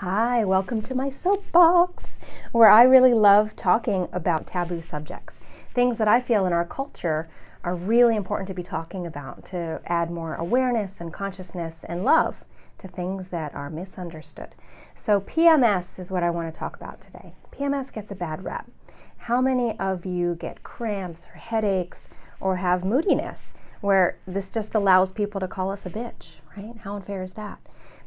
Hi, welcome to my soapbox, where I really love talking about taboo subjects, things that I feel in our culture are really important to be talking about to add more awareness and consciousness and love to things that are misunderstood. So, PMS is what I want to talk about today. PMS gets a bad rap. How many of you get cramps or headaches or have moodiness where this just allows people to call us a bitch, right? How unfair is that?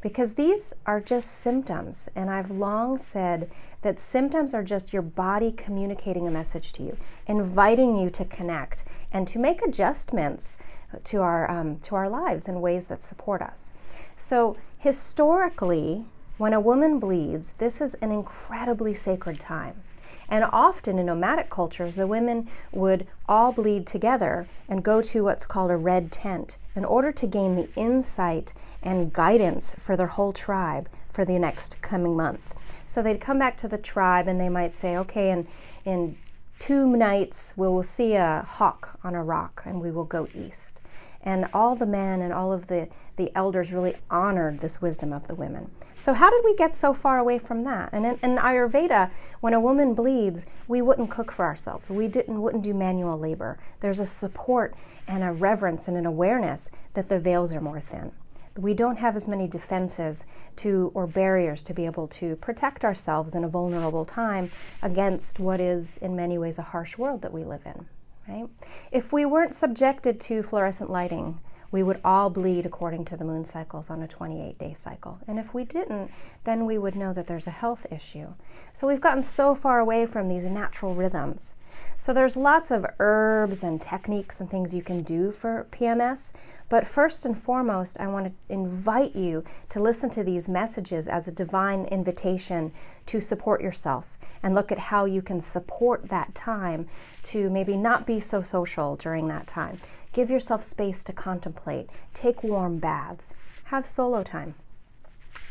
Because these are just symptoms. And I've long said that symptoms are just your body communicating a message to you, inviting you to connect and to make adjustments to our, um, to our lives in ways that support us. So, historically, when a woman bleeds, this is an incredibly sacred time. And often in nomadic cultures, the women would all bleed together and go to what's called a red tent in order to gain the insight and guidance for their whole tribe for the next coming month. So they'd come back to the tribe and they might say, okay, in, in two nights we will see a hawk on a rock and we will go east. And all the men and all of the, the elders really honored this wisdom of the women. So, how did we get so far away from that? And in, in Ayurveda, when a woman bleeds, we wouldn't cook for ourselves. We didn't, wouldn't do manual labor. There's a support and a reverence and an awareness that the veils are more thin. We don't have as many defenses to or barriers to be able to protect ourselves in a vulnerable time against what is in many ways a harsh world that we live in right? If we weren't subjected to fluorescent lighting, we would all bleed according to the moon cycles on a 28 day cycle. And if we didn't, then we would know that there's a health issue. So we've gotten so far away from these natural rhythms. So there's lots of herbs and techniques and things you can do for PMS. But first and foremost, I want to invite you to listen to these messages as a divine invitation to support yourself and look at how you can support that time to maybe not be so social during that time. Give yourself space to contemplate, take warm baths, have solo time.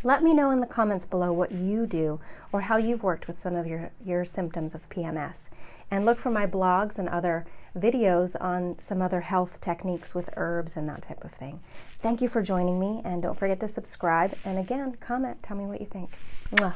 Let me know in the comments below what you do or how you've worked with some of your, your symptoms of PMS. And look for my blogs and other videos on some other health techniques with herbs and that type of thing. Thank you for joining me, and don't forget to subscribe. And again, comment, tell me what you think. Mwah.